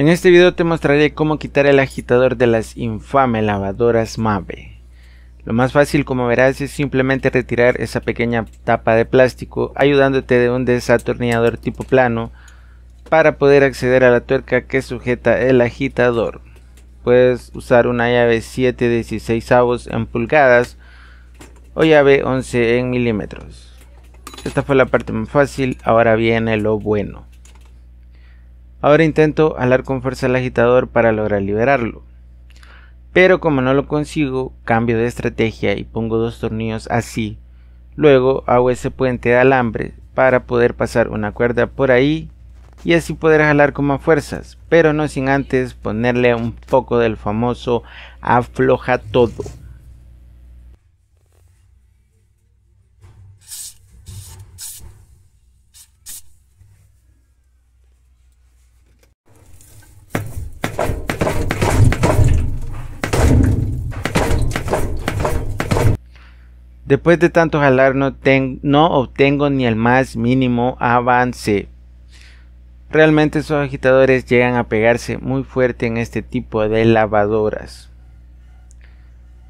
En este video te mostraré cómo quitar el agitador de las infames lavadoras MAVE. Lo más fácil como verás es simplemente retirar esa pequeña tapa de plástico ayudándote de un desatornillador tipo plano para poder acceder a la tuerca que sujeta el agitador. Puedes usar una llave 7 de 16 avos en pulgadas o llave 11 en milímetros. Esta fue la parte más fácil, ahora viene lo bueno. Ahora intento jalar con fuerza el agitador para lograr liberarlo. Pero como no lo consigo, cambio de estrategia y pongo dos tornillos así. Luego hago ese puente de alambre para poder pasar una cuerda por ahí y así poder jalar con más fuerzas, pero no sin antes ponerle un poco del famoso afloja todo. Después de tanto jalar no, obtengo ni el más mínimo avance. Realmente esos agitadores llegan a pegarse muy fuerte en este tipo de lavadoras.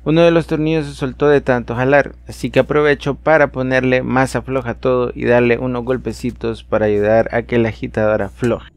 Uno de los tornillos se soltó de tanto jalar, así que aprovecho para ponerle más afloja todo y darle unos golpecitos para ayudar a que el agitador afloje.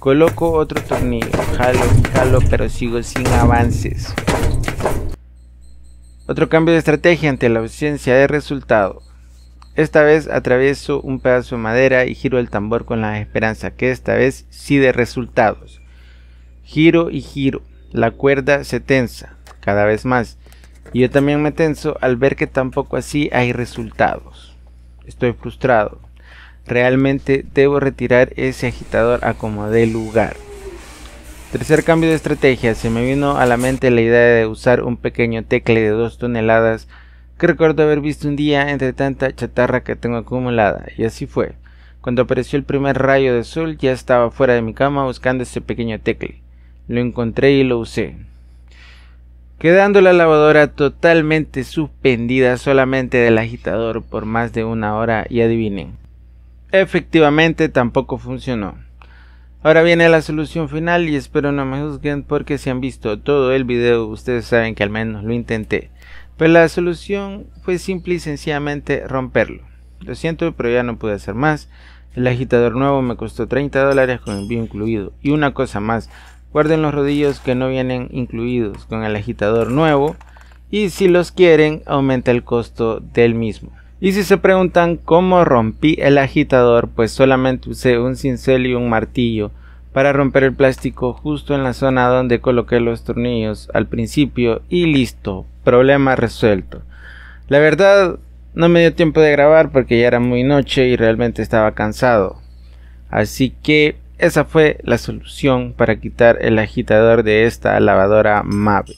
Coloco otro tornillo, jalo jalo, pero sigo sin avances. Otro cambio de estrategia ante la ausencia de resultado. Esta vez atravieso un pedazo de madera y giro el tambor con la esperanza que esta vez sí de resultados. Giro y giro, la cuerda se tensa cada vez más y yo también me tenso al ver que tampoco así hay resultados. Estoy frustrado. Realmente debo retirar ese agitador a como dé lugar. Tercer cambio de estrategia, se me vino a la mente la idea de usar un pequeño tecle de 2 toneladas que recuerdo haber visto un día entre tanta chatarra que tengo acumulada, y así fue. Cuando apareció el primer rayo de sol ya estaba fuera de mi cama buscando ese pequeño tecle. Lo encontré y lo usé. Quedando la lavadora totalmente suspendida solamente del agitador por más de una hora y adivinen, Efectivamente tampoco funcionó. Ahora viene la solución final y espero no me juzguen porque si han visto todo el video ustedes saben que al menos lo intenté. Pero la solución fue simple y sencillamente romperlo. Lo siento pero ya no pude hacer más. El agitador nuevo me costó 30 dólares con envío incluido. Y una cosa más, guarden los rodillos que no vienen incluidos con el agitador nuevo. Y si los quieren aumenta el costo del mismo. Y si se preguntan cómo rompí el agitador, pues solamente usé un cincel y un martillo para romper el plástico justo en la zona donde coloqué los tornillos al principio y listo, problema resuelto. La verdad no me dio tiempo de grabar porque ya era muy noche y realmente estaba cansado. Así que esa fue la solución para quitar el agitador de esta lavadora Mave.